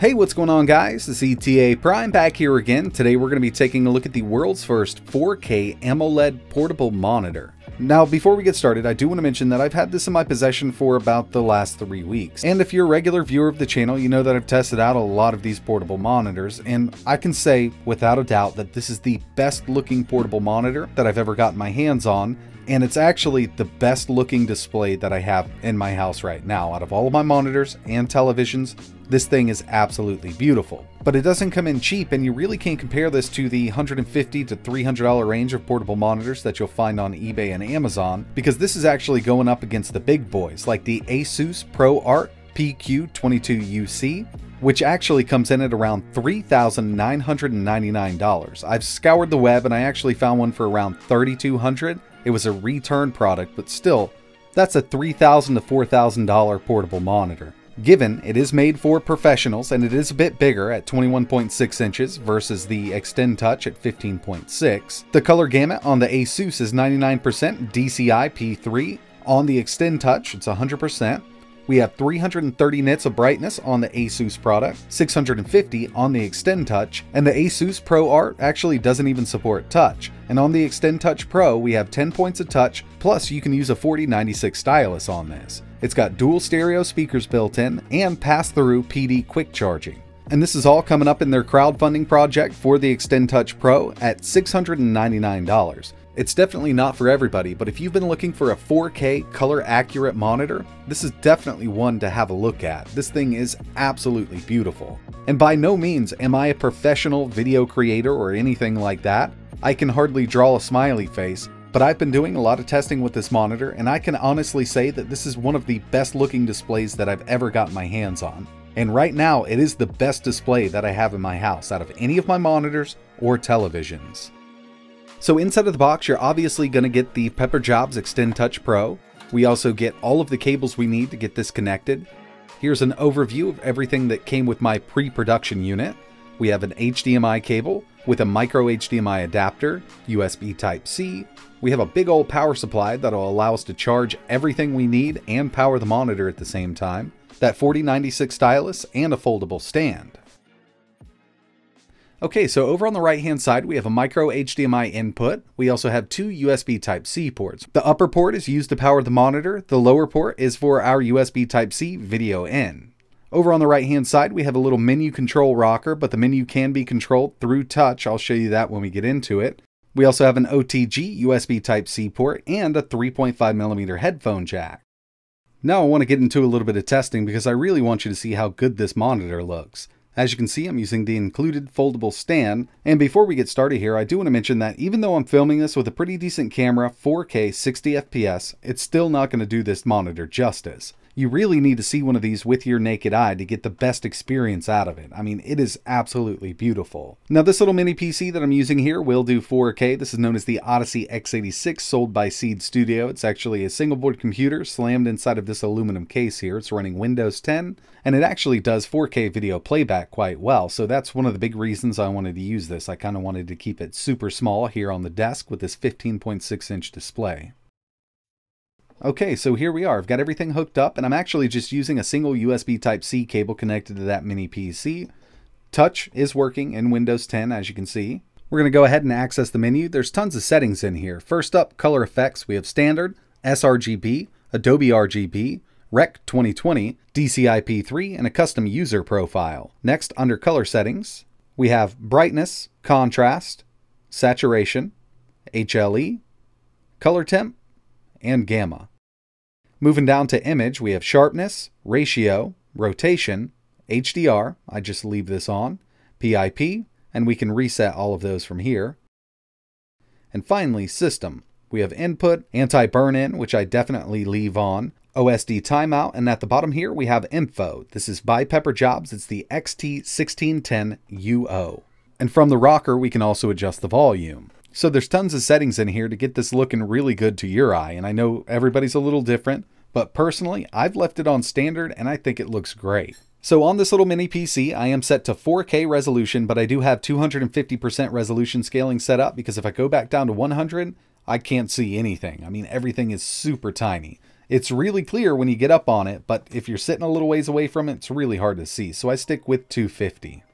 Hey, what's going on guys? It's ETA Prime back here again. Today we're going to be taking a look at the world's first 4K AMOLED portable monitor. Now, before we get started, I do want to mention that I've had this in my possession for about the last three weeks. And if you're a regular viewer of the channel, you know that I've tested out a lot of these portable monitors, and I can say without a doubt that this is the best looking portable monitor that I've ever gotten my hands on, and it's actually the best looking display that I have in my house right now. Out of all of my monitors and televisions, this thing is absolutely beautiful. But it doesn't come in cheap and you really can't compare this to the 150 to $300 range of portable monitors that you'll find on eBay and Amazon because this is actually going up against the big boys like the Asus ProArt PQ22UC which actually comes in at around $3,999. I've scoured the web and I actually found one for around 3,200. It was a return product, but still, that's a 3,000 to $4,000 portable monitor. Given it is made for professionals and it is a bit bigger at 21.6 inches versus the XtendTouch at 15.6, the color gamut on the Asus is 99% DCI P3, on the XtendTouch it's 100%, we have 330 nits of brightness on the Asus product, 650 on the XtendTouch, and the Asus ProArt actually doesn't even support touch. And on the XtendTouch Pro, we have 10 points of touch, plus you can use a 4096 stylus on this. It's got dual stereo speakers built in and pass-through PD quick charging. And this is all coming up in their crowdfunding project for the XtendTouch Pro at $699. It's definitely not for everybody, but if you've been looking for a 4K color accurate monitor, this is definitely one to have a look at. This thing is absolutely beautiful. And by no means am I a professional video creator or anything like that. I can hardly draw a smiley face, but I've been doing a lot of testing with this monitor and I can honestly say that this is one of the best looking displays that I've ever gotten my hands on. And right now, it is the best display that I have in my house out of any of my monitors or televisions. So inside of the box, you're obviously going to get the Pepper Jobs XtendTouch Pro. We also get all of the cables we need to get this connected. Here's an overview of everything that came with my pre-production unit. We have an HDMI cable with a micro HDMI adapter, USB Type-C. We have a big old power supply that'll allow us to charge everything we need and power the monitor at the same time. That 4096 stylus and a foldable stand. Okay, so over on the right hand side, we have a micro HDMI input. We also have two USB Type-C ports. The upper port is used to power the monitor. The lower port is for our USB Type-C video in. Over on the right hand side, we have a little menu control rocker, but the menu can be controlled through touch. I'll show you that when we get into it. We also have an OTG USB Type-C port and a 3.5mm headphone jack. Now I want to get into a little bit of testing because I really want you to see how good this monitor looks. As you can see, I'm using the included foldable stand. And before we get started here, I do want to mention that even though I'm filming this with a pretty decent camera, 4K 60 FPS, it's still not going to do this monitor justice you really need to see one of these with your naked eye to get the best experience out of it. I mean, it is absolutely beautiful. Now, this little mini PC that I'm using here will do 4K. This is known as the Odyssey X86, sold by Seeed Studio. It's actually a single board computer slammed inside of this aluminum case here. It's running Windows 10, and it actually does 4K video playback quite well. So that's one of the big reasons I wanted to use this. I kind of wanted to keep it super small here on the desk with this 15.6 inch display. Okay, so here we are. I've got everything hooked up, and I'm actually just using a single USB Type-C cable connected to that mini PC. Touch is working in Windows 10, as you can see. We're going to go ahead and access the menu. There's tons of settings in here. First up, color effects. We have standard, sRGB, Adobe RGB, Rec 2020, DCI-P3, and a custom user profile. Next, under color settings, we have brightness, contrast, saturation, HLE, color temp, and gamma. Moving down to image, we have sharpness, ratio, rotation, HDR, I just leave this on, PIP, and we can reset all of those from here. And finally, system. We have input, anti-burn-in, which I definitely leave on, OSD timeout, and at the bottom here we have info. This is by Pepper Jobs. It's the XT1610UO. And from the rocker, we can also adjust the volume. So there's tons of settings in here to get this looking really good to your eye, and I know everybody's a little different, but personally, I've left it on standard and I think it looks great. So on this little mini PC, I am set to 4K resolution, but I do have 250% resolution scaling set up because if I go back down to 100, I can't see anything. I mean, everything is super tiny. It's really clear when you get up on it, but if you're sitting a little ways away from it, it's really hard to see, so I stick with 250.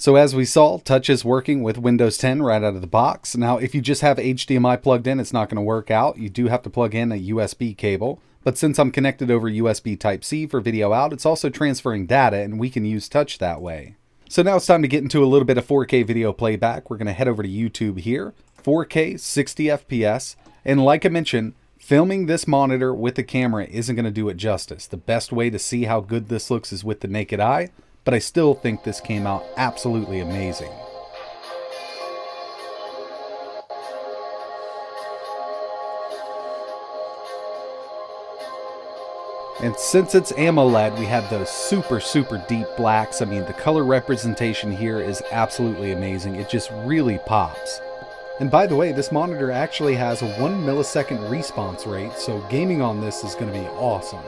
So as we saw, touch is working with Windows 10 right out of the box. Now, if you just have HDMI plugged in, it's not going to work out. You do have to plug in a USB cable. But since I'm connected over USB Type-C for video out, it's also transferring data and we can use touch that way. So now it's time to get into a little bit of 4K video playback. We're going to head over to YouTube here, 4K 60 FPS. And like I mentioned, filming this monitor with the camera isn't going to do it justice. The best way to see how good this looks is with the naked eye but I still think this came out absolutely amazing. And since it's AMOLED, we have those super, super deep blacks. I mean, the color representation here is absolutely amazing. It just really pops. And by the way, this monitor actually has a 1 millisecond response rate, so gaming on this is going to be awesome.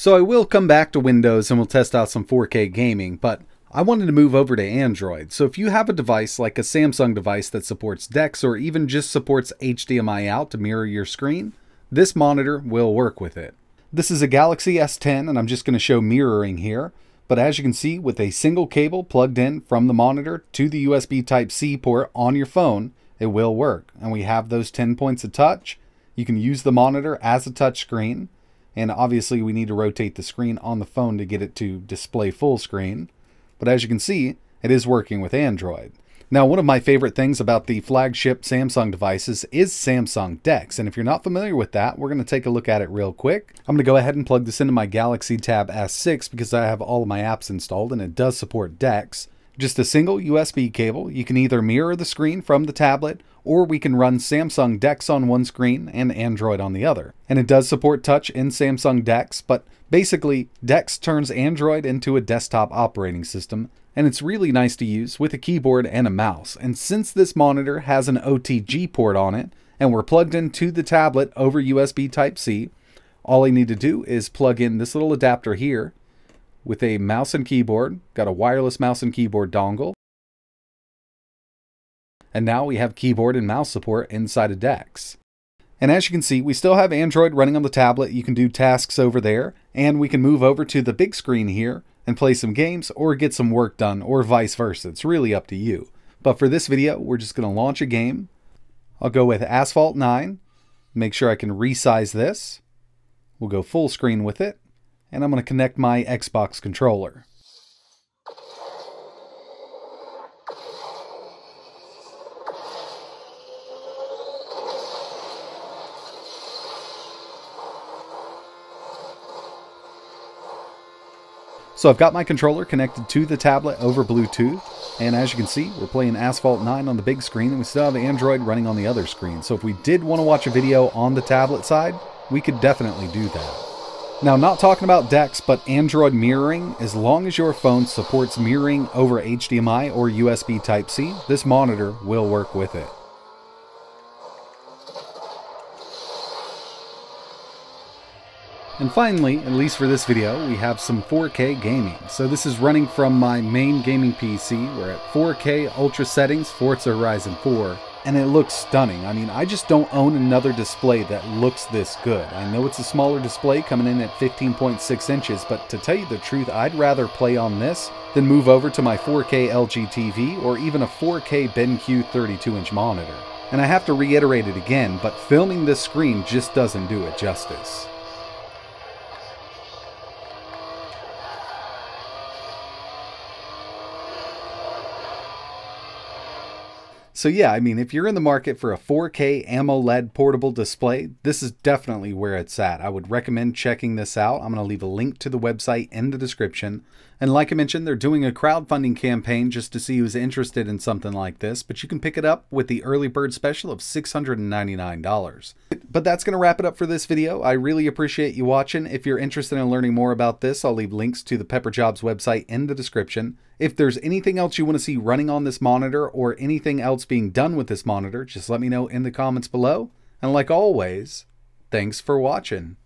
So I will come back to Windows and we'll test out some 4K gaming, but I wanted to move over to Android. So if you have a device like a Samsung device that supports DeX or even just supports HDMI out to mirror your screen, this monitor will work with it. This is a Galaxy S10 and I'm just going to show mirroring here. But as you can see, with a single cable plugged in from the monitor to the USB Type-C port on your phone, it will work. And we have those 10 points of touch. You can use the monitor as a touch screen and obviously we need to rotate the screen on the phone to get it to display full screen. But as you can see, it is working with Android. Now, one of my favorite things about the flagship Samsung devices is Samsung DeX, and if you're not familiar with that, we're going to take a look at it real quick. I'm going to go ahead and plug this into my Galaxy Tab S6 because I have all of my apps installed and it does support DeX. Just a single USB cable, you can either mirror the screen from the tablet or we can run Samsung DeX on one screen and Android on the other. And it does support touch in Samsung DeX, but basically DeX turns Android into a desktop operating system, and it's really nice to use with a keyboard and a mouse. And since this monitor has an OTG port on it, and we're plugged into the tablet over USB Type-C, all I need to do is plug in this little adapter here with a mouse and keyboard, got a wireless mouse and keyboard dongle, and now we have keyboard and mouse support inside of DeX. And as you can see, we still have Android running on the tablet. You can do tasks over there, and we can move over to the big screen here and play some games or get some work done, or vice versa. It's really up to you. But for this video, we're just going to launch a game. I'll go with Asphalt 9. Make sure I can resize this. We'll go full screen with it. And I'm going to connect my Xbox controller. So I've got my controller connected to the tablet over Bluetooth, and as you can see, we're playing Asphalt 9 on the big screen, and we still have Android running on the other screen. So if we did want to watch a video on the tablet side, we could definitely do that. Now, not talking about DeX, but Android mirroring, as long as your phone supports mirroring over HDMI or USB Type-C, this monitor will work with it. And finally, at least for this video, we have some 4K gaming. So this is running from my main gaming PC. We're at 4K Ultra settings, Forza Horizon 4, and it looks stunning. I mean, I just don't own another display that looks this good. I know it's a smaller display coming in at 15.6 inches, but to tell you the truth, I'd rather play on this than move over to my 4K LG TV or even a 4K BenQ 32-inch monitor. And I have to reiterate it again, but filming this screen just doesn't do it justice. So yeah, I mean, if you're in the market for a 4K AMOLED portable display, this is definitely where it's at. I would recommend checking this out. I'm going to leave a link to the website in the description. And like I mentioned, they're doing a crowdfunding campaign just to see who's interested in something like this, but you can pick it up with the early bird special of $699. But that's going to wrap it up for this video. I really appreciate you watching. If you're interested in learning more about this, I'll leave links to the Pepper Jobs website in the description. If there's anything else you want to see running on this monitor or anything else being done with this monitor, just let me know in the comments below. And like always, thanks for watching.